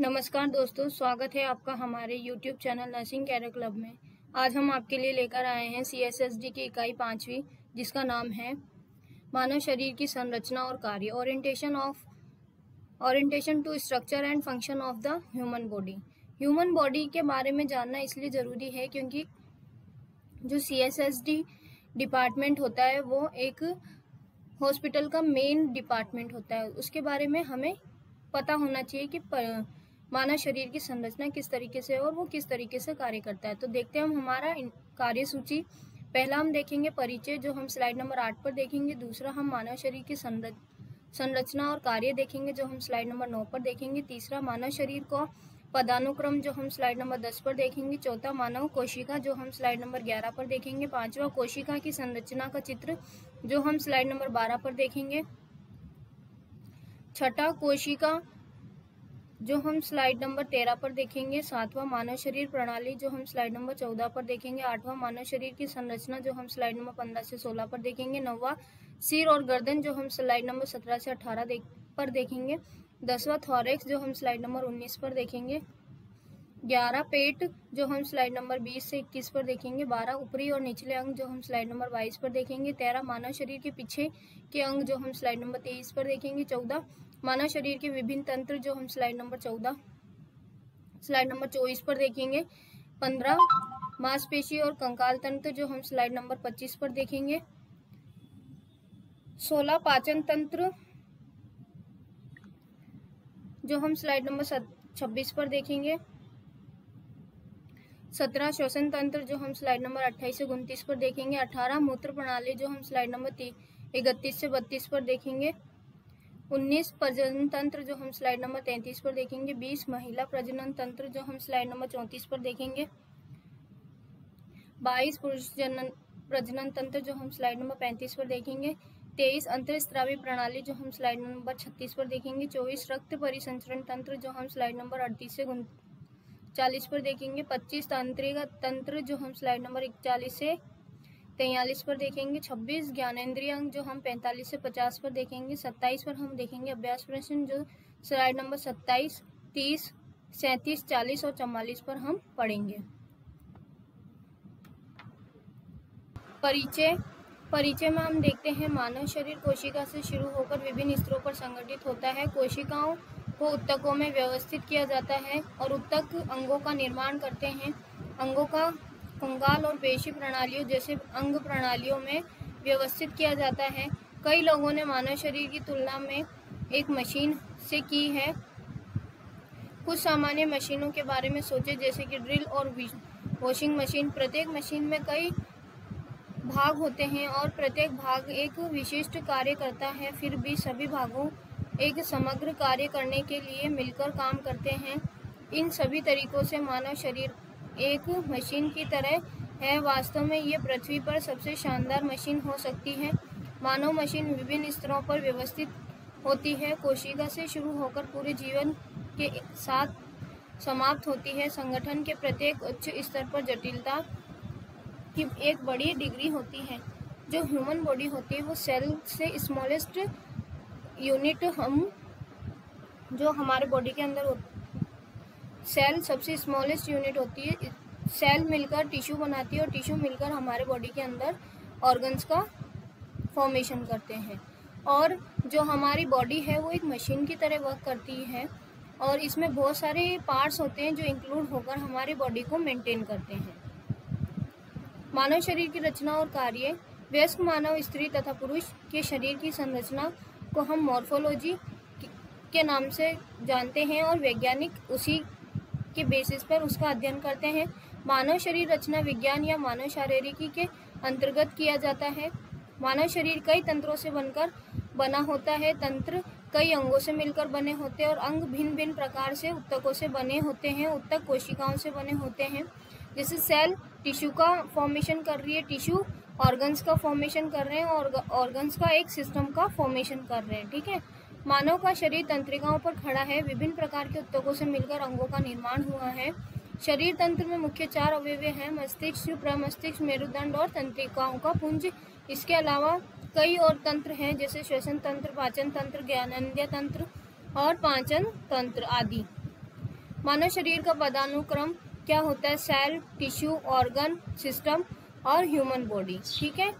नमस्कार दोस्तों, स्वागत है आपका हमारे YouTube channel nursing career club में। आज हम आपके लिए लेकर आए हैं सी एस एस डी की इकाई पाँचवीं, जिसका नाम है मानव शरीर की संरचना और कार्य orientation of orientation to structure and function of the human body human body के बारे में जानना इसलिए ज़रूरी है क्योंकि जो सी डिपार्टमेंट होता है, वो एक हॉस्पिटल का मेन डिपार्टमेंट होता है। उसके बारे में हमें पता होना चाहिए कि मानव शरीर की संरचना किस तरीके से और वो किस तरीके से कार्य करता है। तो देखते हैं हम हमारा कार्य सूची पहला हम देखेंगे परिचय, जो हम स्लाइड नंबर आठ पर देखेंगे। दूसरा हम मानव शरीर की संरचना और कार्य देखेंगे, जो हम स्लाइड नंबर नौ पर देखेंगे। तीसरा मानव शरीर को पदानुक्रम, जो हम स्लाइड नंबर दस पर देखेंगे। चौथा मानव कोशिका, जो हम स्लाइड नंबर ग्यारह पर देखेंगे। पांचवा कोशिका की संरचना का चित्र, जो हम स्लाइड नंबर बारह पर देखेंगे। छठा कोशिका जो हम स्लाइड नंबर तेरह पर देखेंगे, सातवां मानव शरीर प्रणाली जो हम स्लाइड नंबर चौदह पर देखेंगे, आठवां मानव शरीर की संरचना जो हम स्लाइड नंबर पंद्रह से सोलह पर देखेंगे, नौवा सिर और गर्दन जो हम स्लाइड नंबर सत्रह से अठारह देख, पर देखेंगे, दसवां थॉरेक्स जो हम स्लाइड नंबर उन्नीस पर देखेंगे, ग्यारह पेट जो हम स्लाइड नंबर बीस से इक्कीस पर देखेंगे, बारह ऊपरी और निचले अंग जो हम स्लाइड नंबर बाईस पर देखेंगे, तेरह मानव शरीर के पीछे के अंग जो हम स्लाइड नंबर तेईस पर देखेंगे, चौदह मानव शरीर के विभिन्न तंत्र जो हम स्लाइड नंबर चौदह स्लाइड नंबर चौबीस पर देखेंगे, पंद्रह, मांसपेशी और कंकाल तंत्र जो हम स्लाइड नंबर पच्चीस पर देखेंगे, सोलह पाचन तंत्र जो हम स्लाइड नंबर छब्बीस पर देखेंगे, सत्रह श्वसन तंत्र जो हम स्लाइड नंबर अट्ठाईस से उनतीस पर देखेंगे, अठारह मूत्र प्रणाली जो हम स्लाइड नंबर इकतीस से बत्तीस पर देखेंगे उन्नीस प्रजनन तंत्र जो हम स्लाइड नंबर तैंतीस पर देखेंगे, बीस महिला प्रजनन तंत्र जो हम स्लाइड नंबर चौंतीस पर देखेंगे, बाईस पुरुष जनन प्रजनन तंत्र जो हम स्लाइड नंबर पैंतीस पर देखेंगे, तेईस अंतरस्त्रावी प्रणाली जो हम स्लाइड नंबर छत्तीस पर देखेंगे, चौबीस रक्त परिसंचरण तंत्र जो हम स्लाइड नंबर अड़तीस से चालीस पर देखेंगे, पच्चीस तांत्रिक तंत्र जो हम स्लाइड नंबर इकतालीस से तैयलीस पर देखेंगे, छब्बीस ज्ञानेन्द्रिय अंक जो हम पैंतालीस से पचास पर देखेंगे, सत्ताईस पर हम देखेंगे अभ्यास प्रश्न जो स्लाइड नंबर सत्ताईस, तीस, सैंतीस, चालीस और चौवालीस पर हम पढ़ेंगे। परिचय परिचय में हम देखते हैं, मानव शरीर कोशिका से शुरू होकर विभिन्न स्तरों पर संगठित होता है। कोशिकाओं को उत्तकों में व्यवस्थित किया जाता है और उत्तक अंगों का निर्माण करते हैं। अंगों का कंगाल और पेशी प्रणालियों जैसे अंग प्रणालियों में व्यवस्थित किया जाता है। कई लोगों ने मानव शरीर की तुलना में एक मशीन से की है। कुछ सामान्य मशीनों के बारे में सोचे, जैसे कि ड्रिल और वॉशिंग मशीन। प्रत्येक मशीन में कई भाग होते हैं और प्रत्येक भाग एक विशिष्ट कार्य करता है, फिर भी सभी भागों एक समग्र कार्य करने के लिए मिलकर काम करते हैं। इन सभी तरीकों से मानव शरीर एक मशीन की तरह है। वास्तव में ये पृथ्वी पर सबसे शानदार मशीन हो सकती है। मानव मशीन विभिन्न स्तरों पर व्यवस्थित होती है। कोशिका से शुरू होकर पूरे जीवन के साथ समाप्त होती है। संगठन के प्रत्येक उच्च स्तर पर जटिलता की एक बड़ी डिग्री होती है। जो ह्यूमन बॉडी होती है, वो सेल से स्मॉलेस्ट यूनिट हम, जो हमारे बॉडी के अंदर सेल सबसे स्मॉलेस्ट यूनिट होती है। सेल मिलकर टिश्यू बनाती है और टिश्यू मिलकर हमारे बॉडी के अंदर ऑर्गन्स का फॉर्मेशन करते हैं। और जो हमारी बॉडी है, वो एक मशीन की तरह वर्क करती है और इसमें बहुत सारे पार्ट्स होते हैं जो इंक्लूड होकर हमारी बॉडी को मेंटेन करते हैं। मानव शरीर की रचना और कार्य, व्यस्क मानव स्त्री तथा पुरुष के शरीर की संरचना को हम मॉर्फोलॉजी के नाम से जानते हैं और वैज्ञानिक उसी के बेसिस पर उसका अध्ययन करते हैं। मानव शरीर रचना विज्ञान या मानव शारीरिकी के अंतर्गत किया जाता है। मानव शरीर कई तंत्रों से बनकर बना होता है। तंत्र कई अंगों से मिलकर बने होते हैं और अंग भिन्न भिन्न प्रकार से उत्तकों से बने होते हैं उत्तक कोशिकाओं से बने होते हैं। जैसे सेल टिश्यू का फॉर्मेशन कर रही है टिश्यू ऑर्गन्स का फॉर्मेशन कर रहे हैं और ऑर्गन्स का एक सिस्टम का फॉर्मेशन कर रहे हैं, ठीक है? मानव का शरीर तंत्रिकाओं पर खड़ा है। विभिन्न प्रकार के उत्तकों से मिलकर अंगों का निर्माण हुआ है। शरीर तंत्र में मुख्य चार अवयव हैं, मस्तिष्क प्रमस्तिष्क मेरुदंड और तंत्रिकाओं का पुंज। इसके अलावा कई और तंत्र हैं, जैसे श्वसन तंत्र, पाचन तंत्र ज्ञानेन्द्रिय तंत्र और पाचन तंत्र आदि। मानव शरीर का पदानुक्रम क्या होता है? सेल, टिश्यू, ऑर्गन सिस्टम और ह्यूमन बॉडी। ठीक है?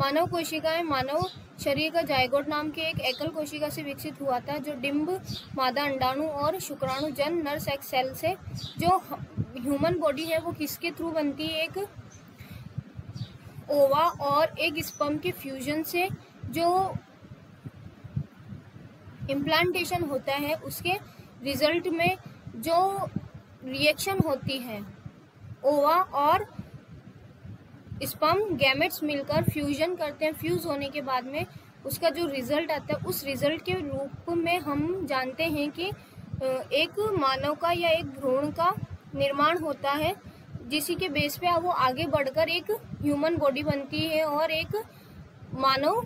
मानव कोशिकाएँ मानव शरीर का जायगोट नाम के एक एकल कोशिका से विकसित हुआ था, जो डिम्ब, मादा अंडाणु और शुक्राणु जन नर सेक्स सेल से, जो ह्यूमन बॉडी है, वो किसके थ्रू बनती है? एक ओवा और एक स्पम के फ्यूजन से, जो इम्प्लांटेशन होता है, उसके रिज़ल्ट में जो रिएक्शन होती है, ओवा और स्पम गैमेट्स मिलकर फ्यूजन करते हैं फ्यूज होने के बाद में उसका जो रिज़ल्ट आता है, उस रिज़ल्ट के रूप में हम जानते हैं कि एक मानव का या एक भ्रूण का निर्माण होता है, जिसी के बेस पे वो आगे बढ़कर एक ह्यूमन बॉडी बनती है और एक मानव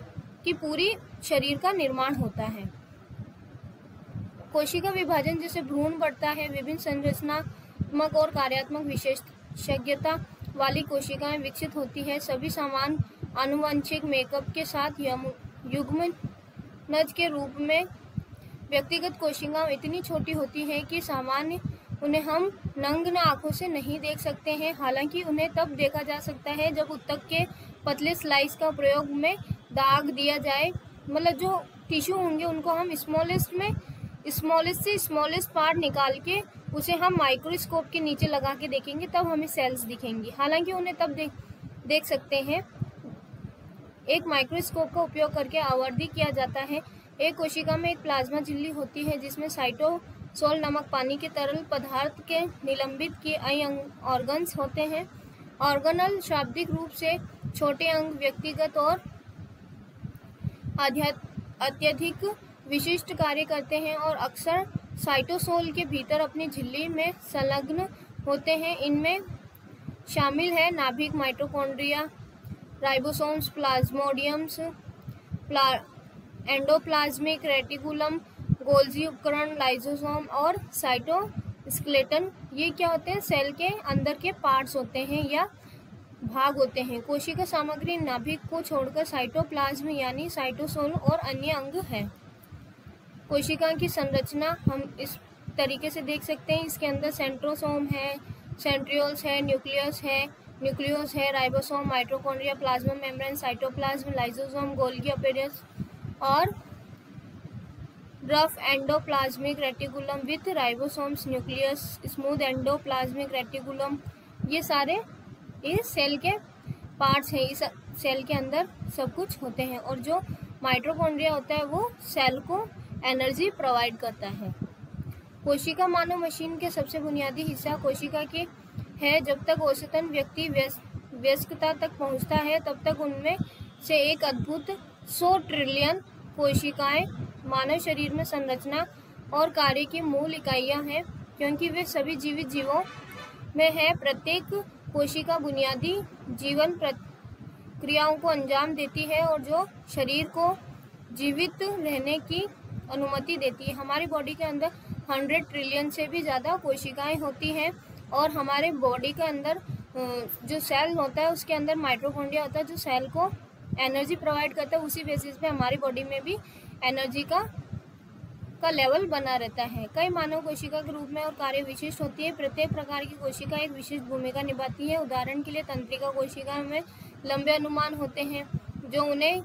की पूरी शरीर का निर्माण होता है। कोशिका विभाजन जैसे भ्रूण बढ़ता है, विभिन्न संरचनात्मक और कार्यात्मक विशेषज्ञता वाली कोशिकाएँ विकसित होती है। सभी समान आनुवंशिक मेकअप के साथ युग्म नज के रूप में व्यक्तिगत कोशिकाएँ इतनी छोटी होती हैं कि सामान्य उन्हें हम नंग आँखों से नहीं देख सकते हैं। हालाँकि उन्हें तब देखा जा सकता है जब उत्तक के पतले स्लाइस का प्रयोग में दाग दिया जाए। मतलब जो टिश्यू होंगे उनको हम स्मॉलेस्ट में स्मॉलेस्ट से स्मॉलेस्ट पार्ट निकाल के उसे हम माइक्रोस्कोप के नीचे लगा के देखेंगे, तब हमें सेल्स दिखेंगी। हालाँकि उन्हें तब देख देख सकते हैं। एक माइक्रोस्कोप का उपयोग करके आवर्दी किया जाता है। एक कोशिका में एक प्लाज्मा झिल्ली होती है, जिसमें साइटोसोल नमक पानी के तरल पदार्थ के निलंबित किए अंग ऑर्गन्स होते हैं। ऑर्गनल शाब्दिक रूप से छोटे अंग, व्यक्तिगत और अत्यधिक विशिष्ट कार्य करते हैं और अक्सर साइटोसोल के भीतर अपनी झिल्ली में संलग्न होते हैं। इनमें शामिल है नाभिक माइटोकॉन्ड्रिया, राइबोसोम्स, प्लाज्मोडियम्स, प्ला, एंडोप्लाज्मिक रेटिकुलम, गोल्जी उपकरण, लाइजोसोम और साइटोस्केलेटन। ये क्या होते हैं? सेल के अंदर के पार्ट्स होते हैं या भाग होते हैं। कोशिका सामग्री नाभिक को छोड़कर साइटोप्लाज्म यानी साइटोसोल और अन्य अंग है। कोशिका की संरचना हम इस तरीके से देख सकते हैं। इसके अंदर सेंट्रोसोम है, सेंट्रियोल्स है, न्यूक्लियस है, न्यूक्लियोस है, ribosome mitochondria plasma membrane, cytoplasm lysosome Golgi, apparatus और rough endoplasmic reticulum with ribosomes, nucleus smooth endoplasmic reticulum. ये सारे इस सेल के पार्ट्स हैं, इस सेल के अंदर सब कुछ होते हैं और जो माइट्रोकॉन्ड्रिया होता है वो सेल को एनर्जी प्रोवाइड करता है। कोशिका मानव मशीन के सबसे बुनियादी हिस्सा कोशिका के है। जब तक औसतन व्यक्ति व्यस्कता तक पहुँचता है, तब तक उनमें से एक अद्भुत 100 ट्रिलियन कोशिकाएँ मानव शरीर में संरचना और कार्य की मूल इकाइयाँ हैं, क्योंकि वे सभी जीवित जीवों में है। प्रत्येक कोशिका बुनियादी जीवन क्रियाओं को अंजाम देती है और जो शरीर को जीवित रहने की अनुमति देती है। हमारी बॉडी के अंदर हंड्रेड ट्रिलियन से भी ज़्यादा कोशिकाएँ होती हैं और हमारे बॉडी के अंदर जो सेल होता है, उसके अंदर माइट्रोकोन्डिया होता है, जो सेल को एनर्जी प्रोवाइड करता है, उसी बेसिस पे हमारी बॉडी में भी एनर्जी का का लेवल बना रहता है। कई मानव कोशिका के रूप में और कार्य विशिष्ट होती है। प्रत्येक प्रकार की कोशिका एक विशिष्ट भूमिका निभाती है। उदाहरण के लिए तंत्रिका कोशिका में लंबे अनुमान होते हैं, जो उन्हें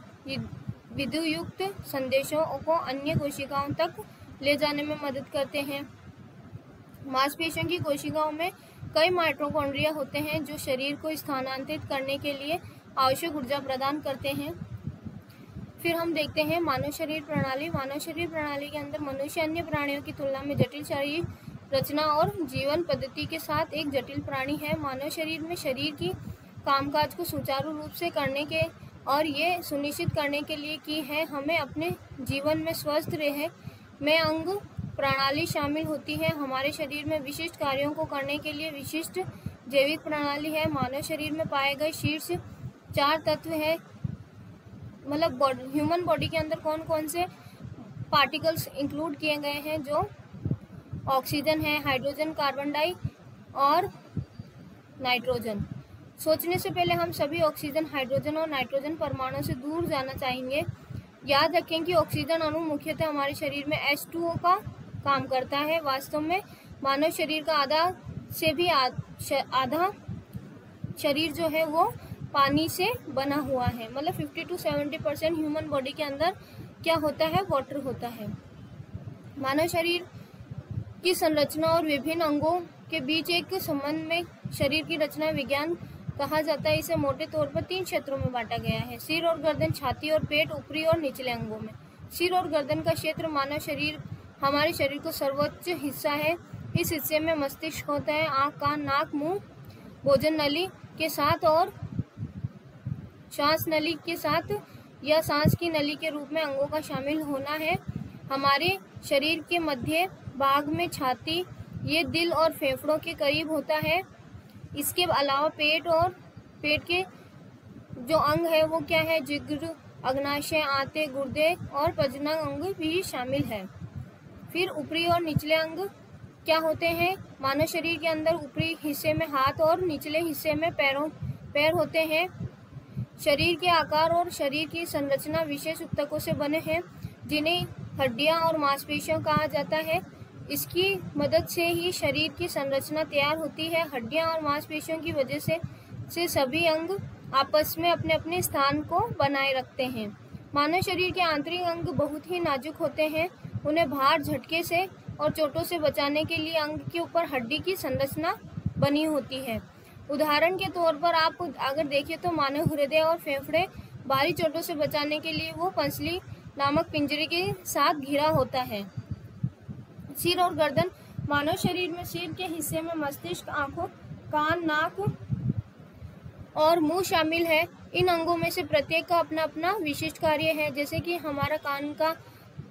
विद्युयुक्त संदेशों को अन्य कोशिकाओं तक ले जाने में मदद करते हैं। मांसपेशियों की कोशिकाओं में कई माइट्रोकॉन्ड्रिया होते हैं जो शरीर को स्थानांतरित करने के लिए आवश्यक ऊर्जा प्रदान करते हैं। फिर हम देखते हैं मानव शरीर प्रणाली। मानव शरीर प्रणाली के अंदर मनुष्य अन्य प्राणियों की तुलना में जटिल शरीर रचना और जीवन पद्धति के साथ एक जटिल प्राणी है। मानव शरीर में शरीर की कामकाज को सुचारू रूप से करने के और ये सुनिश्चित करने के लिए कि है, हमें अपने जीवन में स्वस्थ रहे। में अंग प्रणाली शामिल होती है। हमारे शरीर में विशिष्ट कार्यों को करने के लिए विशिष्ट जैविक प्रणाली है। मानव शरीर में पाए गए शीर्ष चार तत्व है। मतलब ह्यूमन बॉडी के अंदर कौन कौन से पार्टिकल्स इंक्लूड किए गए हैं, जो ऑक्सीजन है हाइड्रोजन कार्बन डाई और नाइट्रोजन सोचने से पहले हम सभी ऑक्सीजन हाइड्रोजन और नाइट्रोजन परमाणु से दूर जाना चाहेंगे। याद रखें कि ऑक्सीजन अणु मुख्यतः हमारे शरीर में एच का काम करता है। वास्तव में मानव शरीर का आधा से भी आधा शरीर जो है वो पानी से बना हुआ है। मतलब 50 टू 70 परसेंट ह्यूमन बॉडी के अंदर क्या होता है? वाटर होता है। मानव शरीर की संरचना और विभिन्न अंगों के बीच एक संबंध में शरीर की रचना, विज्ञान कहा जाता है, इसे मोटे तौर पर तीन क्षेत्रों में बांटा गया है। सिर और गर्दन, छाती और पेट, ऊपरी और निचले अंगों में। सिर और गर्दन का क्षेत्र मानव शरीर, हमारे शरीर को सर्वोच्च हिस्सा है। इस हिस्से में मस्तिष्क होता है, आँख, कान, नाक, मुँह, भोजन नली के साथ और श्वास नली के साथ या सांस की नली के रूप में अंगों का शामिल होना है। हमारे शरीर के मध्य भाग में छाती, ये दिल और फेफड़ों के करीब होता है। इसके अलावा पेट और पेट के जो अंग है, वो क्या है? जिग्र, अग्नाशय, आते, गुर्दे और प्रजनन अंग भी शामिल है। फिर ऊपरी और निचले अंग क्या होते हैं? मानव शरीर के अंदर ऊपरी हिस्से में हाथ और निचले हिस्से में पैरों, पैर होते हैं। शरीर के आकार और शरीर की संरचना विशेष उत्तकों से बने हैं, जिन्हें हड्डियाँ और मांसपेशियों कहा जाता है। इसकी मदद से ही शरीर की संरचना तैयार होती है। हड्डियाँ और मांसपेशियों की वजह से से सभी अंग आपस में अपने अपने स्थान को बनाए रखते हैं। मानव शरीर के आंतरिक अंग बहुत ही नाजुक होते हैं। उन्हें भार, झटके से और चोटों से बचाने के लिए अंग के ऊपर हड्डी की संरचना बनी होती है। उदाहरण के तौर पर आप अगर देखें तो मानव हृदय और फेफड़े भारी चोटों से बचाने के लिए वो पंसली नामक पिंजरे के साथ घिरा होता है। सिर और गर्दन। मानव शरीर में सिर के हिस्से में मस्तिष्क, आँखों, कान, नाक और मुँह शामिल है। इन अंगों में से प्रत्येक का अपना अपना विशिष्ट कार्य है, जैसे कि हमारा कान का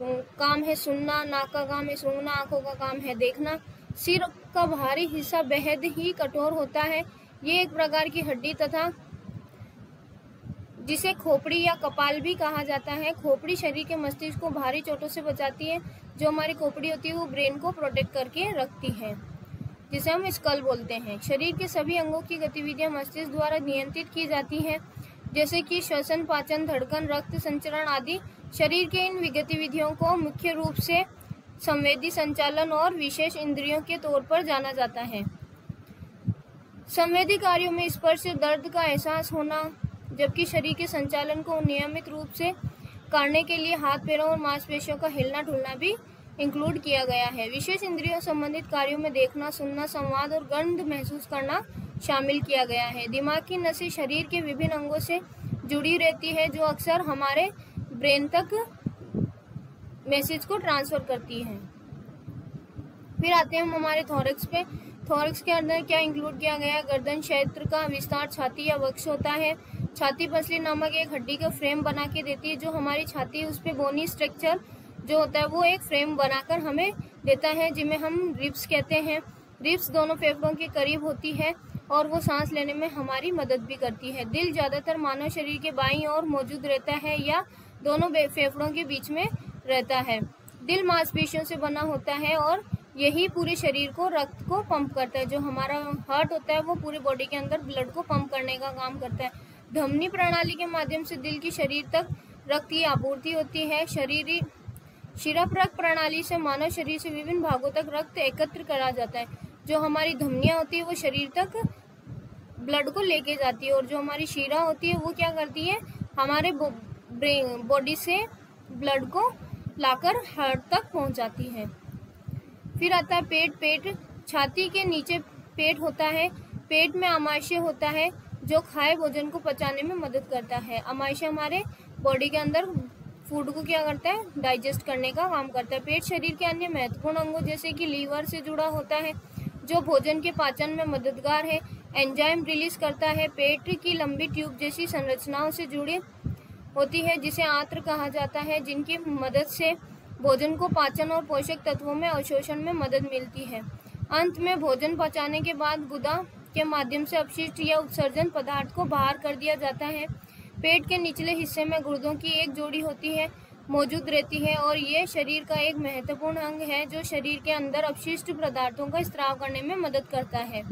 काम है सुनना, नाक का काम है सूंघना आँखों का काम है देखना। सिर का भारी हिस्सा बेहद ही कठोर होता है। ये एक प्रकार की हड्डी तथा जिसे खोपड़ी या कपाल भी कहा जाता है। खोपड़ी शरीर के मस्तिष्क को भारी चोटों से बचाती है, जो हमारी खोपड़ी होती है, वो ब्रेन को प्रोटेक्ट करके रखती है, जिसे हम स्कल बोलते हैं। शरीर के सभी अंगों की गतिविधियाँ मस्तिष्क द्वारा नियंत्रित की जाती हैं, जैसे कि श्वसन, पाचन, धड़कन, रक्त संचरण आदि। शरीर के इन गतिविधियों को मुख्य रूप से संवेदी संचालन और विशेष इंद्रियों के तौर पर जाना जाता है। संवेदी कार्यों में स्पर्श, दर्द का एहसास होना जबकि शरीर के संचालन को नियमित रूप से करने के लिए हाथ, पैरों और मांसपेशियों का हिलना ढुलना भी इंक्लूड किया गया है। विशेष इंद्रियों संबंधित कार्यों में देखना, सुनना, संवाद और गंध महसूस करना शामिल किया गया है। दिमाग की नसें शरीर के विभिन्न अंगों से जुड़ी रहती है, जो अक्सर हमारे ब्रेन तक मैसेज को ट्रांसफ़र करती है। फिर आते हैं हम हमारे थॉरक्स पे। थॉरक्स के अंदर क्या इंक्लूड किया गया गर्दन क्षेत्र का विस्तार छाती या वक्ष होता है। छाती पसली नामक एक हड्डी का फ्रेम बना के देती है, जो हमारी छाती उस पर बोनी स्ट्रक्चर जो होता है, वो एक फ्रेम बनाकर हमें देता है जिन्हें हम रिप्स कहते हैं। रिप्स दोनों फेफड़ों के करीब होती है और वो सांस लेने में हमारी मदद भी करती है। दिल ज़्यादातर मानव शरीर के बाईं ओर मौजूद रहता है या दोनों फेफड़ों के बीच में रहता है। दिल मांसपेशियों से बना होता है और यही पूरे शरीर को, रक्त को पंप करता है। जो हमारा हार्ट होता है, वो पूरी बॉडी के अंदर ब्लड को पंप करने का काम करता है। धमनी प्रणाली के माध्यम से दिल की शरीर तक रक्त की आपूर्ति होती है। शरीरी, शिराप्रक प्रणाली से मानव शरीर से विभिन्न भागों तक रक्त एकत्र करा जाता है। जो हमारी धमनियाँ होती है, वो शरीर तक ब्लड को लेके जाती है। और जो हमारी शीरा होती है, वो क्या करती है? हमारे बॉडी से ब्लड को लाकर हार्ट तक पहुंचाती है। फिर आता है पेट पेट छाती के नीचे पेट होता है। पेट में आमाशय होता है, जो खाए भोजन को पचाने में मदद करता है। अमाशय हमारे बॉडी के अंदर फ़ूड को क्या करता है? डाइजेस्ट करने का काम करता है। पेट शरीर के अन्य महत्वपूर्ण अंगों, जैसे कि लीवर से जुड़ा होता है, जो भोजन के पाचन में मददगार है। एंजाइम रिलीज़ करता है। पेट की लंबी ट्यूब जैसी संरचनाओं से जुड़ी होती है, जिसे आंत्र कहा जाता है, जिनकी मदद से भोजन को पाचन और पोषक तत्वों में अवशोषण में मदद मिलती है। अंत में भोजन पचाने के बाद गुदा के माध्यम से अपशिष्ट या उत्सर्जन पदार्थ को बाहर कर दिया जाता है। पेट के निचले हिस्से में गुर्दों की एक जोड़ी होती है, मौजूद रहती है और ये शरीर का एक महत्वपूर्ण अंग है जो शरीर के अंदर अपशिष्ट पदार्थों का स्त्राव करने में मदद करता है।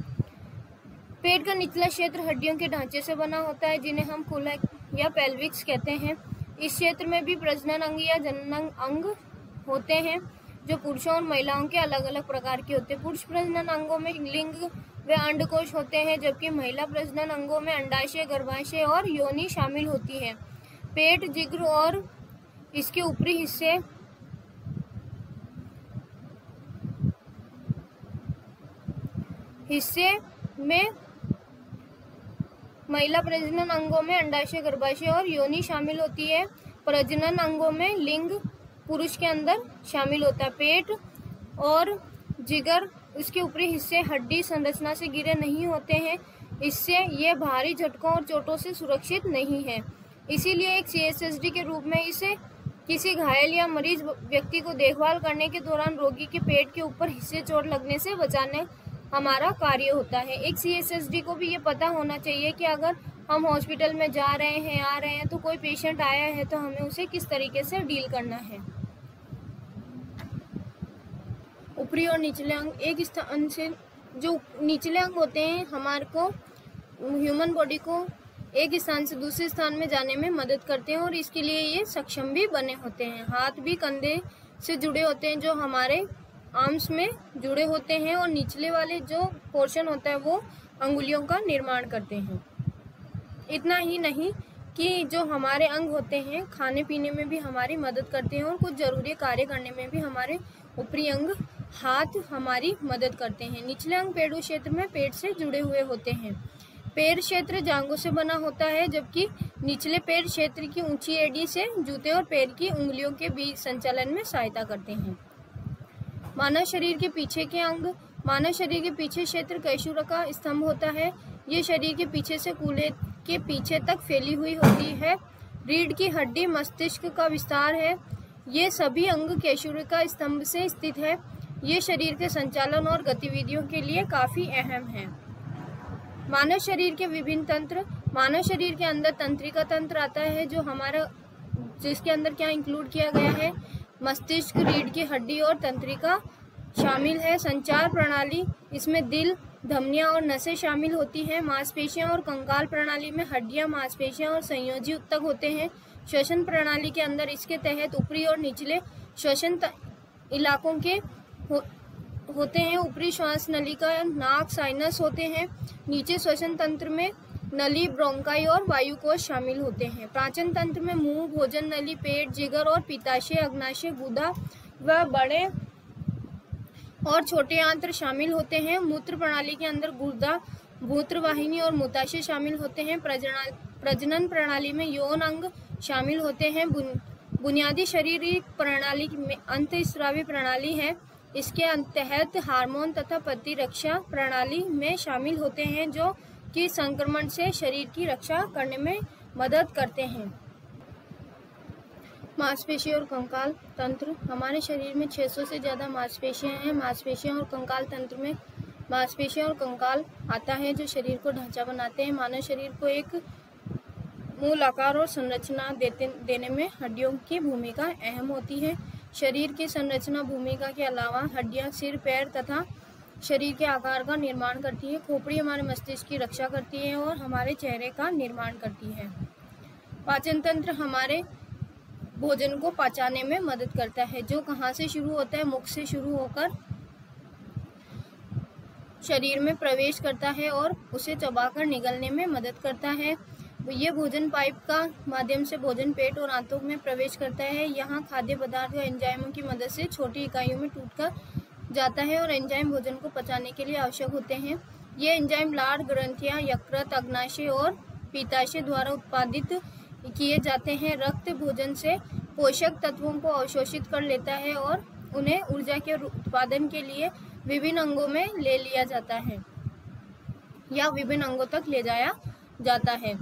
पेट का निचला क्षेत्र हड्डियों के ढांचे से बना होता है, जिन्हें हम कुलक या पेल्विक्स कहते हैं। इस क्षेत्र में भी प्रजनन अंग या जनन अंग होते हैं, जो पुरुषों और महिलाओं के अलग अलग प्रकार के होते हैं। पुरुष प्रजनन अंगों में लिंग व अंडकोश होते हैं, जबकि महिला प्रजनन अंगों में अंडाशय, गर्भाशय और योनि शामिल होती है। पेट, जिग्र और इसके ऊपरी हिस्से हिस्से में महिला प्रजनन अंगों में अंडाशय, गर्भाशय और योनि शामिल होती है। प्रजनन अंगों में लिंग पुरुष के अंदर शामिल होता है। पेट और जिगर उसके ऊपरी हिस्से हड्डी संरचना से गिरे नहीं होते हैं। इससे ये भारी झटकों और चोटों से सुरक्षित नहीं है। इसीलिए एक सी के रूप में इसे किसी घायल या मरीज़ व्यक्ति को देखभाल करने के दौरान रोगी के पेट के ऊपर हिस्से चोट लगने से बचाने हमारा कार्य होता है। एक सीएसएसडी को भी ये पता होना चाहिए कि अगर हम हॉस्पिटल में जा रहे हैं, आ रहे हैं तो कोई पेशेंट आया है तो हमें उसे किस तरीके से डील करना है। ऊपरी और निचले अंग एक स्थान से, जो निचले अंग होते हैं, हमारे को ह्यूमन बॉडी को एक स्थान से दूसरे स्थान में जाने में मदद करते हैं और इसके लिए ये सक्षम भी बने होते हैं। हाथ भी कंधे से जुड़े होते हैं, जो हमारे आर्म्स में जुड़े होते हैं और निचले वाले जो पोर्शन होता है, वो अंगुलियों का निर्माण करते हैं। इतना ही नहीं कि जो हमारे अंग होते हैं, खाने पीने में भी हमारी मदद करते हैं और कुछ ज़रूरी कार्य करने में भी हमारे ऊपरी अंग हाथ हमारी मदद करते हैं। निचले अंग पेड़ू क्षेत्र में पेट से जुड़े हुए होते हैं। पैर क्षेत्र जांगों से बना होता है, जबकि निचले पैर क्षेत्र की ऊँची एडी से जूते और पैर की उंगलियों के बीच संचालन में सहायता करते हैं। मानव शरीर के पीछे के अंग, मानव शरीर के पीछे क्षेत्र कैशुर का स्तंभ होता है। ये शरीर के पीछे से कूल्हे के पीछे तक फैली हुई होती है। रीढ़ की हड्डी मस्तिष्क का विस्तार है। ये सभी अंग केशुर का स्तंभ से स्थित है। ये शरीर के संचालन और गतिविधियों के लिए काफ़ी अहम है। मानव शरीर के विभिन्न तंत्र, मानव शरीर के अंदर तंत्रिका तंत्र आता है जो हमारा, जिसके अंदर क्या इंक्लूड किया गया है? मस्तिष्क, रीढ़ की हड्डी और तंत्रिका शामिल है। संचार प्रणाली, इसमें दिल, धमनियाँ और नसें शामिल होती हैं। मांसपेशियाँ और कंकाल प्रणाली में हड्डियाँ, मांसपेशियाँ और संयोजी उत्तक होते हैं। श्वसन प्रणाली के अंदर इसके तहत ऊपरी और निचले श्वसन इलाकों के हो, होते हैं ऊपरी श्वास नलिका नाक साइनस होते हैं नीचे श्वसन तंत्र में नली ब्रोंकाई और वायु कोश शामिल होते हैं। पाचन तंत्र में मुँह भोजन नली पेट जिगर और पिताशय अग्नाशय गुदा व बड़े और छोटे आंत्र शामिल होते हैं। मूत्र प्रणाली के अंदर गुर्दा मूत्र वाहिनी और मूताशय शामिल होते हैं। प्रजन प्रजनन प्रणाली में यौन अंग शामिल होते हैं। बुन, बुनियादी शारीरिक प्रणाली में अंतस्रावी प्रणाली है। इसके तहत हार्मोन तथा प्रतिरक्षा प्रणाली में शामिल होते हैं, जो कि संक्रमण से शरीर की रक्षा करने में मदद करते हैं। मांसपेशी और कंकाल तंत्र। हमारे शरीर में 600 से ज़्यादा मांसपेशियाँ हैं। मांसपेशियाँ और कंकाल तंत्र में मांसपेशियाँ और कंकाल आता है, जो शरीर को ढांचा बनाते हैं। मानव शरीर को एक मूल आकार और संरचना देते, देने में हड्डियों की भूमिका अहम होती है। शरीर की संरचना भूमिका के अलावा हड्डियाँ, सिर, पैर तथा शरीर के आकार का निर्माण करती है। खोपड़ी हमारे मस्तिष्क की रक्षा करती है और हमारे चेहरे का निर्माण करती है। पाचन तंत्र हमारे भोजन को पचाने में मदद करता है, जो कहाँ से शुरू होता है, मुख से शुरू होकर शरीर में प्रवेश करता है और उसे चबाकर निगलने में मदद करता है। ये भोजन पाइप का माध्यम से भोजन पेट और आंतों में प्रवेश करता है। यहाँ खाद्य पदार्थ या एंजाइमों की मदद से छोटी इकाइयों में टूटकर जाता है और एंजाइम भोजन को पचाने के लिए आवश्यक होते हैं। ये एंजाइम लाड़ ग्रंथियाँ, यकृत, अग्नाशय और पीताशय द्वारा उत्पादित किए जाते हैं। रक्त भोजन से पोषक तत्वों को अवशोषित कर लेता है और उन्हें ऊर्जा के उत्पादन के लिए विभिन्न अंगों में ले लिया जाता है या विभिन्न अंगों तक ले जाया जाता है।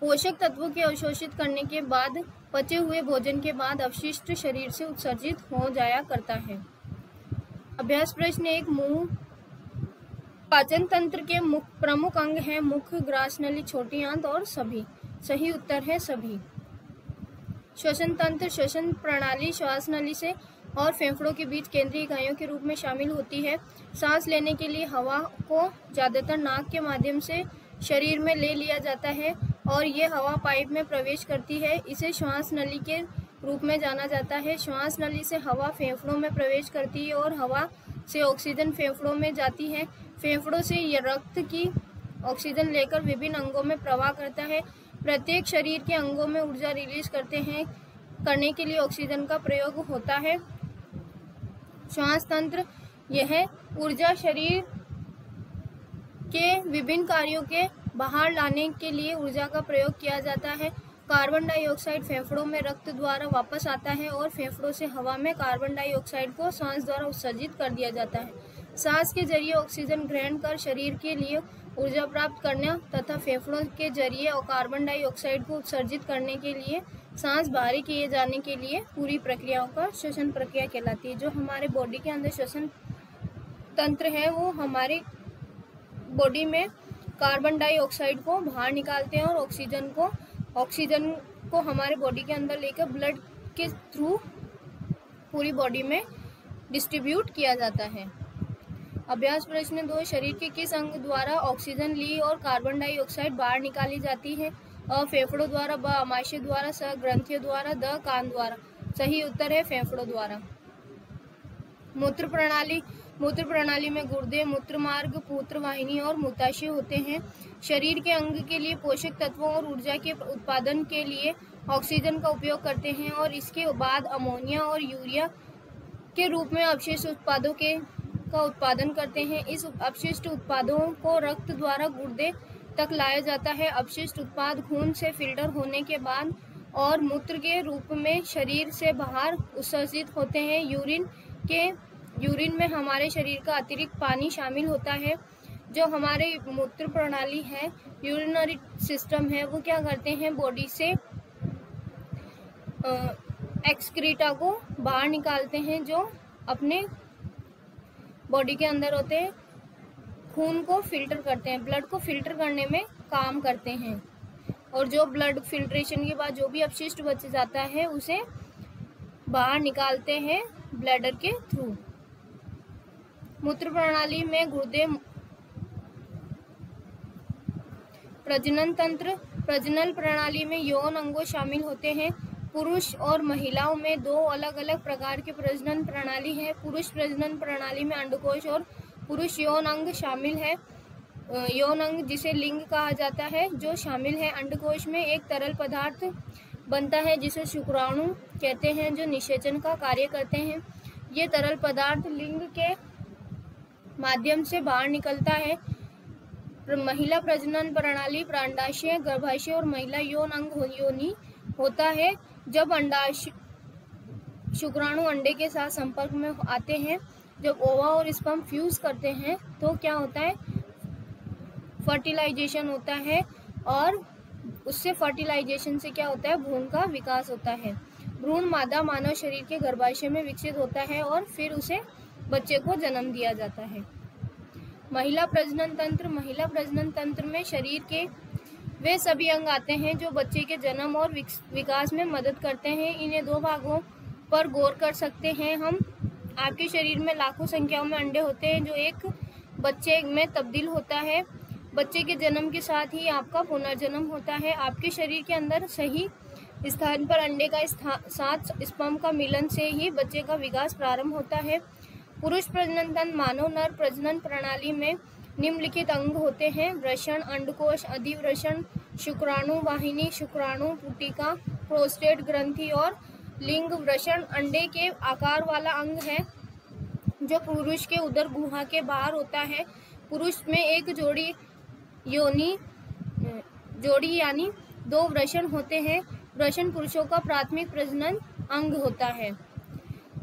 पोषक तत्वों के अवशोषित करने के बाद, पचे हुए भोजन के बाद अवशिष्ट शरीर से उत्सर्जित हो जाया करता है। अभ्यास प्रश्न एक, मुँह। पाचन तंत्र के मुख, प्रमुख अंग है मुख, ग्रास नली, छोटी आंत और सभी। सही उत्तर है सभी। श्वसन तंत्र, श्वसन प्रणाली, श्वास नली से और फेफड़ों के बीच केंद्रीय इकाइयों के रूप में शामिल होती है। सांस लेने के लिए हवा को ज़्यादातर नाक के माध्यम से शरीर में ले लिया जाता है। और ये हवा पाइप में प्रवेश करती है। इसे श्वास नली के रूप में जाना जाता है। श्वास नली से हवा फेफड़ों में प्रवेश करती है और हवा से ऑक्सीजन फेफड़ों में जाती है। फेफड़ों से यह रक्त की ऑक्सीजन लेकर विभिन्न अंगों में प्रवाह करता है। प्रत्येक शरीर के अंगों में ऊर्जा रिलीज़ करते हैं, करने के लिए ऑक्सीजन का प्रयोग होता है। श्वास तंत्र, यह ऊर्जा शरीर के विभिन्न कार्यों के बाहर लाने के लिए ऊर्जा का प्रयोग किया जाता है। कार्बन डाइऑक्साइड फेफड़ों में रक्त द्वारा वापस आता है और फेफड़ों से हवा में कार्बन डाइऑक्साइड को सांस द्वारा उत्सर्जित कर दिया जाता है। सांस के ज़रिए ऑक्सीजन ग्रहण कर शरीर के लिए ऊर्जा प्राप्त करना तथा फेफड़ों के ज़रिए और कार्बन डाइऑक्साइड को उत्सर्जित करने के लिए सांस बाहरी किए जाने के लिए पूरी प्रक्रियाओं का श्वसन प्रक्रिया कहलाती है। जो हमारे बॉडी के अंदर श्वसन तंत्र है, वो हमारे बॉडी में कार्बन डाइऑक्साइड को बाहर निकालते हैं और ऑक्सीजन को ऑक्सीजन को हमारे बॉडी के अंदर लेकर ब्लड के थ्रू पूरी बॉडी में डिस्ट्रीब्यूट किया जाता है। अभ्यास प्रश्न दो, शरीर के किस अंग द्वारा ऑक्सीजन ली और कार्बन डाइऑक्साइड बाहर निकाली जाती है? अ, फेफड़ों द्वारा, ब, अमाशय द्वारा, स, ग्रंथियों द्वारा, द, कान द्वारा। सही उत्तर है फेफड़ों द्वारा। मूत्र प्रणाली मूत्र प्रणाली में गुर्दे मूत्र मार्ग मूत्र वाहिनी और मूत्राशय होते हैं। शरीर के अंग के लिए पोषक तत्वों और ऊर्जा के उत्पादन के लिए ऑक्सीजन का उपयोग करते हैं और इसके बाद अमोनिया और यूरिया के रूप में अवशिष्ट उत्पादों के, का उत्पादन करते हैं। इस अपशिष्ट उत्पादों को रक्त द्वारा गुर्दे तक लाया जाता है। अपशिष्ट उत्पाद खून से फ़िल्टर होने के बाद और मूत्र के रूप में शरीर से बाहर उत्सर्जित होते हैं। यूरिन के यूरिन में हमारे शरीर का अतिरिक्त पानी शामिल होता है, जो हमारे मूत्र प्रणाली है यूरिनरी सिस्टम है, वो क्या करते हैं बॉडी से एक्सक्रीटा को बाहर निकालते हैं, जो अपने बॉडी के अंदर होते हैं, खून को फ़िल्टर करते हैं ब्लड को फ़िल्टर करने में काम करते हैं। और जो ब्लड फिल्ट्रेशन के बाद जो भी अपशिष्ट बच जाता है, उसे बाहर निकालते हैं ब्लैडर के थ्रू मूत्र प्रणाली में गुर्दे प्रजनन तंत्र प्रजनन प्रणाली में यौन अंगों शामिल होते हैं। पुरुष और महिलाओं में दो अलग अलग प्रकार के प्रजनन प्रणाली है। पुरुष प्रजनन प्रणाली में अंडकोश और पुरुष यौन अंग शामिल है। यौन अंग जिसे लिंग कहा जाता है, जो शामिल है। अंडकोश में एक तरल पदार्थ बनता है, जिसे शुक्राणु कहते हैं, जो निषेचन का कार्य करते हैं। ये तरल पदार्थ लिंग के माध्यम से बाहर निकलता है। महिला प्रजनन प्रणाली प्रांडाशय गर्भाशय और महिला यौन अंग योनि होता है, जब अंडाशय शुक्राणु अंडे के साथ संपर्क में आते हैं, जब ओवा और स्पम फ्यूज करते हैं तो क्या होता है? फर्टिलाइजेशन होता है और उससे फर्टिलाइजेशन से क्या होता है? भ्रूण का विकास होता है। भ्रूण मादा मानव शरीर के गर्भाशय में विकसित होता है और फिर उसे बच्चे को जन्म दिया जाता है। महिला प्रजनन तंत्र, महिला प्रजनन तंत्र में शरीर के वे सभी अंग आते हैं जो बच्चे के जन्म और विकास में मदद करते हैं। इन्हें दो भागों पर गौर कर सकते हैं। हम आपके शरीर में लाखों संख्याओं में अंडे होते हैं, जो एक बच्चे में तब्दील होता है। बच्चे के जन्म के साथ ही आपका पुनर्जन्म होता है। आपके शरीर के अंदर सही स्थान पर अंडे का साथ स्पम का मिलन से ही बच्चे का विकास प्रारंभ होता है। पुरुष प्रजनन तंत्र मानव नर प्रजनन प्रणाली में निम्नलिखित अंग होते हैं। वृषण, अंडकोश, अधिवृषण, शुक्राणु वाहिनी, शुक्राणु पुटिका, प्रोस्टेट ग्रंथि और लिंग वृषण अंडे के आकार वाला अंग है, जो पुरुष के उदर गुहा के बाहर होता है। पुरुष में एक जोड़ी योनि, जोड़ी यानी दो वृषण होते हैं। वृषण पुरुषों का प्राथमिक प्रजनन अंग होता है।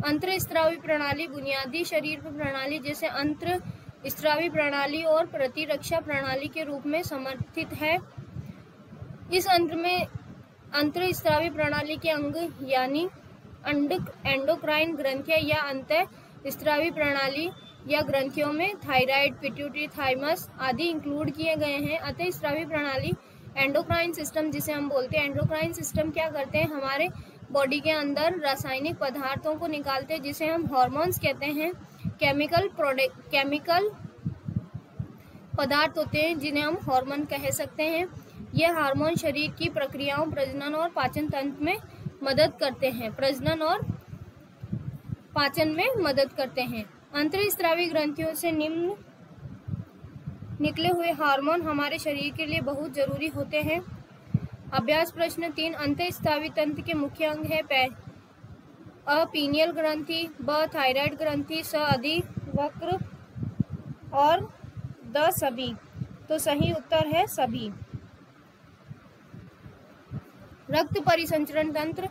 अंतर स्त्रावी प्रणाली, बुनियादी शरीर प्रणाली जैसे अंतर स्त्रावी प्रणाली और प्रतिरक्षा प्रणाली के रूप में समर्थित है। इस अंतर में अंतर स्त्रावी प्रणाली के अंग यानी अंडक, एंडोक्राइन ग्रंथियाँ या अंत स्त्रावी प्रणाली या ग्रंथियों में थायराइड, पिट्यूटरी, थाइमस आदि इंक्लूड किए गए हैं। अतः स्त्रावी प्रणाली, एंडोक्राइन सिस्टम जिसे हम बोलते हैं। एंडोक्राइन सिस्टम क्या करते हैं? हमारे बॉडी के अंदर रासायनिक पदार्थों को निकालते हैं, जिसे हम हॉर्मोन्स कहते हैं। केमिकल प्रोडक्ट केमिकल पदार्थ होते हैं, जिन्हें हम हार्मोन कह सकते हैं। ये हार्मोन शरीर की प्रक्रियाओं, प्रजनन और पाचन तंत्र में मदद करते हैं। प्रजनन और पाचन में मदद करते हैं। अंतरस्त्रावी ग्रंथियों से निम्न निकले हुए हार्मोन हमारे शरीर के लिए बहुत ज़रूरी होते हैं। अभ्यास प्रश्न तीन अंतस्त्रावी तंत्र के मुख्य अंग है। अ, पीनियल ग्रंथि, ब, थायराइड ग्रंथि, स अधि वक्र और द, सभी। तो सही उत्तर है सभी। रक्त परिसंचरण तंत्र।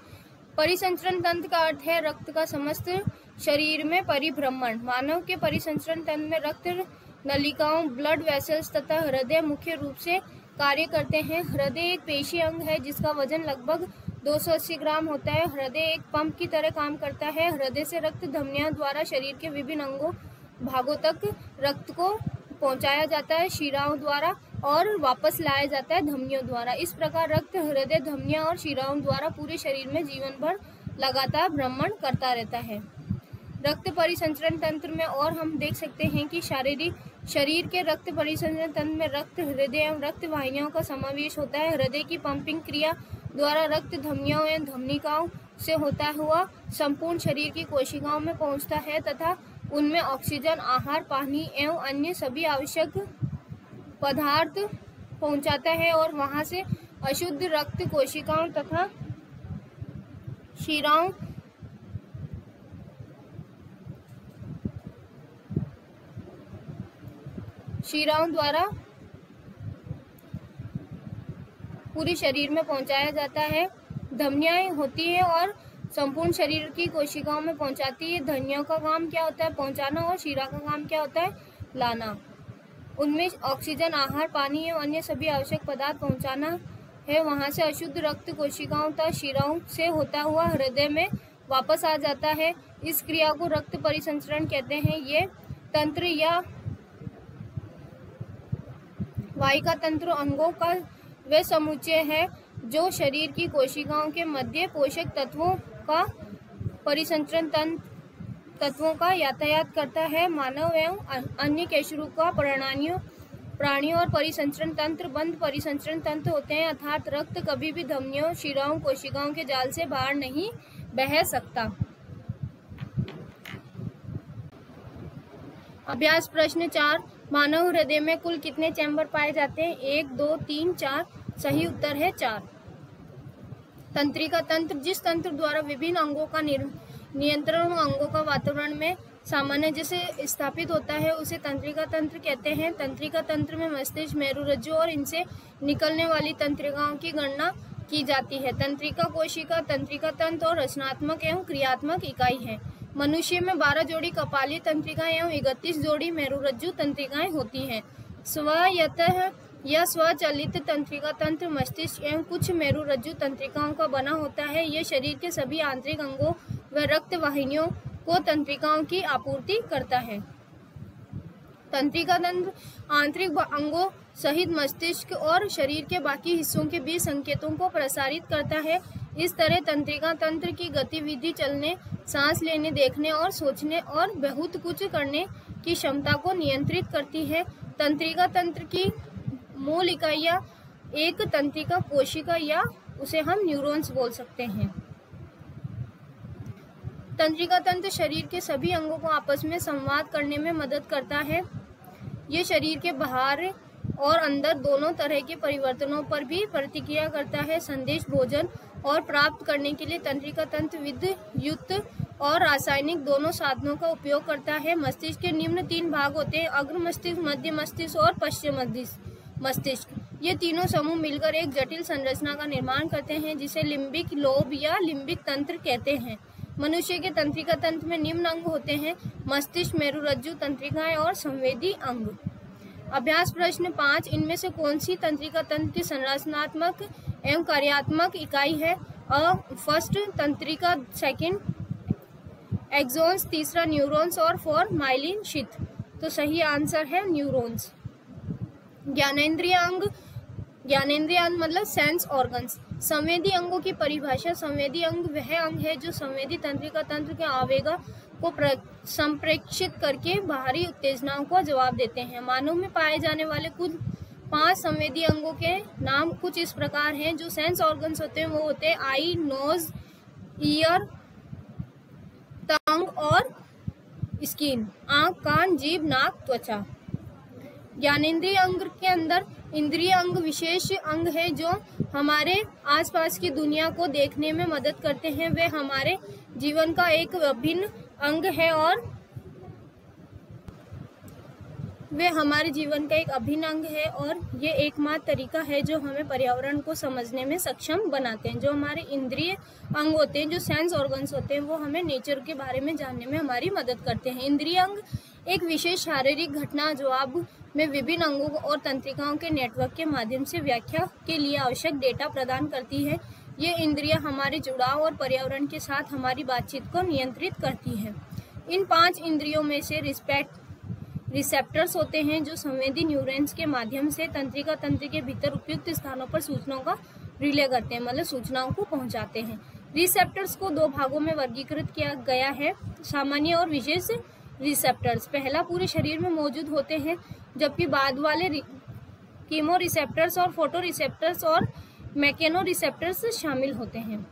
परिसंचरण तंत्र का अर्थ है रक्त का समस्त शरीर में परिभ्रमण। मानव के परिसंचरण तंत्र में रक्त, नलिकाओं, ब्लड वेसल्स तथा हृदय मुख्य रूप से कार्य करते हैं। हृदय एक पेशी अंग है, जिसका वज़न लगभग 280 ग्राम होता है। हृदय एक पंप की तरह काम करता है। हृदय से रक्त धमनियों द्वारा शरीर के विभिन्न अंगों, भागों तक रक्त को पहुँचाया जाता है, शिराओं द्वारा, और वापस लाया जाता है धमनियों द्वारा। इस प्रकार रक्त, हृदय, धमनिया और शिराओं द्वारा पूरे शरीर में जीवन भर लगातार भ्रमण करता रहता है। रक्त परिसंचरण तंत्र में और हम देख सकते हैं कि शारीरिक, शरीर के रक्त परिसंचरण तंत्र में रक्त, हृदय एवं रक्त वाहिनियों का समावेश होता है। हृदय की पंपिंग क्रिया द्वारा रक्त धमनियों एवं धमनिकाओं से होता हुआ संपूर्ण शरीर की कोशिकाओं में पहुँचता है तथा उनमें ऑक्सीजन, आहार, पानी एवं अन्य सभी आवश्यक पदार्थ पहुंचाता है और वहाँ से अशुद्ध रक्त कोशिकाओं तथा शिराओं शिराओं द्वारा पूरे शरीर में पहुँचाया जाता है। धमनियाएँ होती है और संपूर्ण शरीर की कोशिकाओं में पहुंचाती है। धनियों का काम क्या होता है? पहुंचाना और शीरा का काम क्या होता है? लाना। उनमें ऑक्सीजन, आहार, पानी एवं अन्य सभी आवश्यक पदार्थ पहुंचाना है। वहाँ से अशुद्ध रक्त कोशिकाओं तथा शिराओं से होता हुआ हृदय में वापस आ जाता है। इस क्रिया को रक्त परिसंचरण कहते हैं। ये तंत्र या वाहिका तंत्र अंगों का वे समुच्चय है, जो शरीर की कोशिकाओं के मध्य पोषक तत्वों का परिसंचरण तंत्र, तत्वों का यातायात करता है। मानव एवं अन्य केशरू का प्राणियों प्राणियों और परिसंचरण तंत्र बंद परिसंचरण तंत्र होते हैं, अर्थात रक्त कभी भी धमनियों, शिराओं, कोशिकाओं के जाल से बाहर नहीं बह सकता। अभ्यास प्रश्न चार मानव हृदय में कुल कितने चैम्बर पाए जाते हैं? एक, दो, तीन, चार। सही उत्तर है चार। तंत्रिका तंत्र, जिस तंत्र द्वारा विभिन्न अंगों का नियंत्रण अंगों का वातावरण में सामान्य जैसे स्थापित होता है, उसे तंत्रिका तंत्र कहते हैं। तंत्रिका तंत्र में मस्तिष्क मेरुरज्जु और इनसे निकलने वाली तंत्रिकाओं की गणना की जाती है। तंत्रिका कोशिका, तंत्रिका तंत्र और रचनात्मक एवं क्रियात्मक इकाई है। मनुष्य में बारह जोड़ी कपाली तंत्रिकाएँ एवं इकतीस जोड़ी मेरुरज्जु तंत्रिकाएँ होती हैं। स्वयत यह स्वचालित तंत्रिका तंत्र, मस्तिष्क एवं कुछ मेरुरज्जु तंत्रिकाओं का बना होता है। यह शरीर के सभी आंतरिक अंगों व रक्त वाहिनियों को तंत्रिकाओं की आपूर्ति करता है। तंत्रिका तंत्र आंतरिक अंगों सहित मस्तिष्क और शरीर के बाकी हिस्सों के बीच संकेतों को प्रसारित करता है। इस तरह तंत्रिका तंत्र की गतिविधि चलने, सांस लेने, देखने और सोचने और बहुत कुछ करने की क्षमता को नियंत्रित करती है। तंत्रिका तंत्र की मूल इकाइयाँ एक तंत्रिका कोशिका या उसे हम न्यूरॉन्स बोल सकते हैं। तंत्रिका तंत्र शरीर के सभी अंगों को आपस में संवाद करने में मदद करता है। ये शरीर के बाहर और अंदर दोनों तरह के परिवर्तनों पर भी प्रतिक्रिया करता है। संदेश, भोजन और प्राप्त करने के लिए तंत्रिका तंत्र विद्युत और रासायनिक दोनों साधनों का उपयोग करता है। मस्तिष्क के निम्न तीन भाग होते हैं, अग्र मस्तिष्क, मध्य मस्तिष्क और पश्चिम मस्तिष्क। ये तीनों समूह मिलकर एक जटिल संरचना का निर्माण करते हैं, जिसे लिम्बिक लोब या लिम्बिक तंत्र कहते हैं। मनुष्य के तंत्रिका तंत्र में निम्न अंग होते हैं, मस्तिष्क, मेरुरज्जु तंत्रिकाएँ और संवेदी अंग। अभ्यास प्रश्न पाँच, इनमें से कौन सी तंत्रिका तंत्र की संरचनात्मक एवं कार्यात्मक इकाई है। अ फ़र्स्ट तंत्रिका सेकंड एक्सोन्स तीसरा न्यूरॉन्स और फोर माइलिन शीत। तो सही आंसर है न्यूरॉन्स ज्ञानेन्द्रिय अंग ज्ञानेन्द्रिय अंग मतलब सेंस ऑर्गन्स संवेदी अंगों की परिभाषा, संवेदी अंग वह अंग है जो संवेदी तंत्रिका तंत्र के आवेगा को संप्रेक्षित करके बाहरी उत्तेजनाओं को जवाब देते हैं। मानव में पाए जाने वाले कुछ पाँच संवेदी अंगों के नाम कुछ इस प्रकार हैं, जो सेंस ऑर्गन्स होते हैं, वो होते हैं आई नोज़ ईयर टंग और स्किन आँख, कान, जीभ, नाक, त्वचा। ज्ञानेन्द्रीय अंग के अंदर इंद्रिय अंग विशेष अंग है, जो हमारे आसपास की दुनिया को देखने में मदद करते हैं। वे हमारे जीवन का एक अभिन्न अंग है और वे हमारे जीवन का एक अभिन्न अंग है और ये एकमात्र तरीका है जो हमें पर्यावरण को समझने में सक्षम बनाते हैं। जो हमारे इंद्रिय अंग होते हैं, जो सेंस ऑर्गन्स होते हैं, वो हमें नेचर के बारे में जानने में हमारी मदद करते हैं। इंद्रिय अंग एक विशेष शारीरिक घटना जवाब में विभिन्न अंगों और तंत्रिकाओं के नेटवर्क के माध्यम से व्याख्या के लिए आवश्यक डेटा प्रदान करती है। ये इंद्रियाँ हमारे जुड़ाव और पर्यावरण के साथ हमारी बातचीत को नियंत्रित करती है। इन पाँच इंद्रियों में से रिस्पेक्ट रिसेप्टर्स होते हैं जो संवेदी न्यूरॉन्स के माध्यम से तंत्रिका तंत्र के भीतर उपयुक्त स्थानों पर सूचनाओं का रिले करते हैं मतलब सूचनाओं को पहुंचाते हैं। रिसेप्टर्स को दो भागों में वर्गीकृत किया गया है, सामान्य और विशेष रिसेप्टर्स पहला पूरे शरीर में मौजूद होते हैं, जबकि बाद वाले कीमो रिसेप्टर्स और फ़ोटो रिसेप्टर्स और मैकेनो रिसेप्टर्स शामिल होते हैं।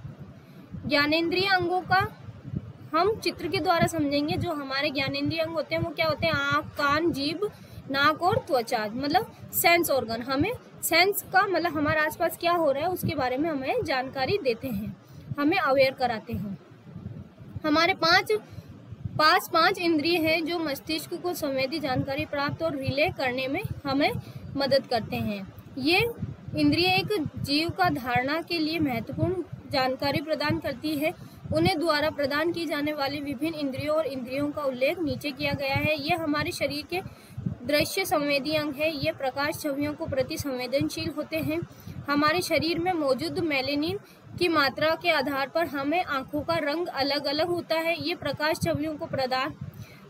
ज्ञानेन्द्रिय अंगों का हम चित्र के द्वारा समझेंगे जो हमारे ज्ञानेन्द्रिय अंग होते हैं, वो क्या होते हैं? आँख, कान, जीभ, नाक और त्वचा मतलब सेंस ऑर्गन हमें सेंस का मतलब हमारे आसपास क्या हो रहा है, उसके बारे में हमें जानकारी देते हैं। हमें अवेयर कराते हैं। हमारे पाँच पास पाँच इंद्रिय हैं जो मस्तिष्क को संवेदी जानकारी प्राप्त और रिले करने में हमें मदद करते हैं। ये इंद्रिय एक जीव का धारणा के लिए महत्वपूर्ण जानकारी प्रदान करती है। उन्हें द्वारा प्रदान की जाने वाली विभिन्न इंद्रियों और इंद्रियों का उल्लेख नीचे किया गया है। ये हमारे शरीर के दृश्य संवेदी अंग है। ये प्रकाश छवियों को प्रति संवेदनशील होते हैं। हमारे शरीर में मौजूद मेलेनिन की मात्रा के आधार पर हमें आँखों का रंग अलग अलग होता है। ये प्रकाश छवियों को प्रदान,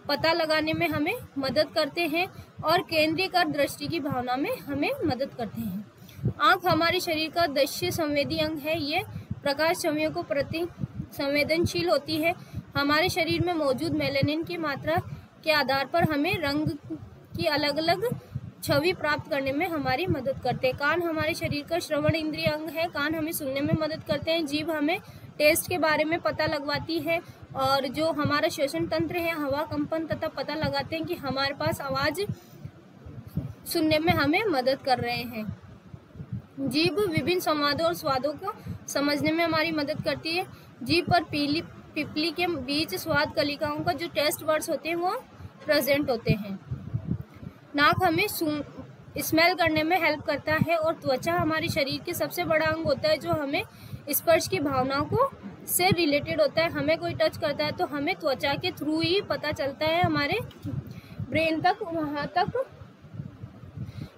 पता लगाने में हमें मदद करते हैं और केंद्रीय कर दृष्टि की भावना में हमें मदद करते हैं। आँख हमारे शरीर का दृश्य संवेदी अंग है। ये प्रकाश छवियों को प्रति संवेदनशील होती है। हमारे शरीर में मौजूद मेलेनिन की मात्रा के आधार पर हमें रंग की अलग अलग छवि प्राप्त करने में हमारी मदद करते हैं। कान हमारे शरीर का श्रवण इंद्रिय अंग है। कान हमें सुनने में मदद करते हैं। जीभ हमें टेस्ट के बारे में पता लगवाती है और जो हमारा श्वसन तंत्र है, हवा कंपन तथा पता लगाते हैं कि हमारे पास आवाज़ सुनने में हमें मदद कर रहे हैं। जीभ विभिन्न संवादों और स्वादों को समझने में हमारी मदद करती है। जीभ पर पीली, पिपली के बीच स्वाद कलिकाओं का जो टेस्ट वर्ड्स होते हैं वो प्रेजेंट होते हैं। नाक हमें स्मेल करने में हेल्प करता है और त्वचा हमारे शरीर के सबसे बड़ा अंग होता है जो हमें स्पर्श की भावनाओं को से रिलेटेड होता है। हमें कोई टच करता है तो हमें त्वचा के थ्रू ही पता चलता है हमारे ब्रेन तक, वहाँ तक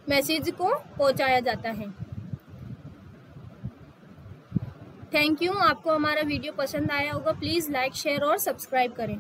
मैसेज को पहुँचाया जाता है। Thank you. आपको हमारा वीडियो पसंद आया होगा प्लीज़ लाइक शेयर और सब्सक्राइब करें।